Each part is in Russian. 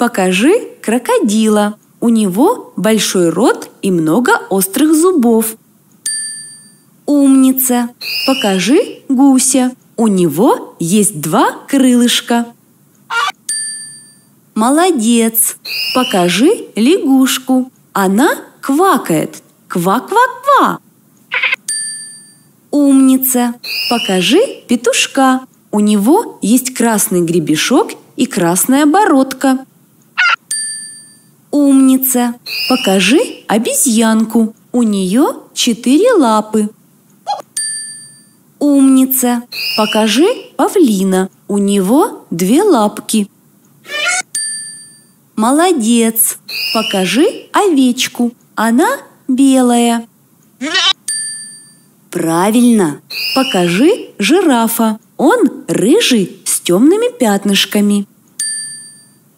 Покажи крокодила. У него большой рот и много острых зубов. Умница. Покажи гуся. У него есть два крылышка. Молодец. Покажи лягушку. Она квакает. Ква-ква-ква. Умница. Покажи петушка. У него есть красный гребешок и красная бородка. Умница. Покажи обезьянку. У нее четыре лапы. Умница. Покажи павлина. У него две лапки. Молодец. Покажи овечку. Она белая. Правильно. Покажи жирафа. Он рыжий с темными пятнышками.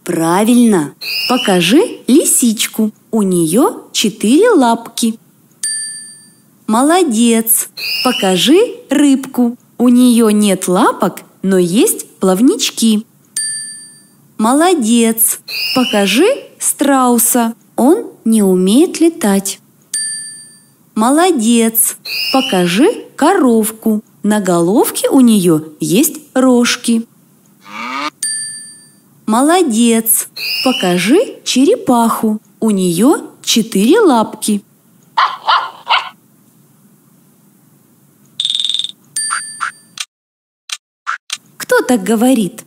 Правильно. Покажи лисичку. У нее четыре лапки. Молодец. Покажи рыбку. У нее нет лапок, но есть плавнички. Молодец. Покажи страуса. Он не умеет летать. Молодец. Покажи коровку. На головке у нее есть рожки. Молодец! Покажи черепаху. У нее четыре лапки. Кто так говорит?